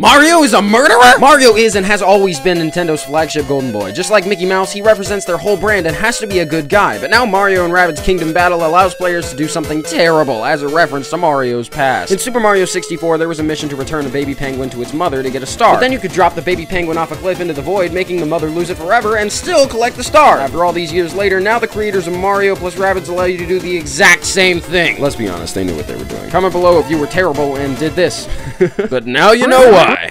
Mario is a murderer? Mario is and has always been Nintendo's flagship golden boy. Just like Mickey Mouse, he represents their whole brand and has to be a good guy. But now Mario and Rabbids Kingdom Battle allows players to do something terrible as a reference to Mario's past. In Super Mario 64, there was a mission to return a baby penguin to its mother to get a star. But then you could drop the baby penguin off a cliff into the void, making the mother lose it forever and still collect the star. After all these years later, now the creators of Mario plus Rabbids allow you to do the exact same thing. Let's be honest, they knew what they were doing. Comment below if you were terrible and did this. but now you know what.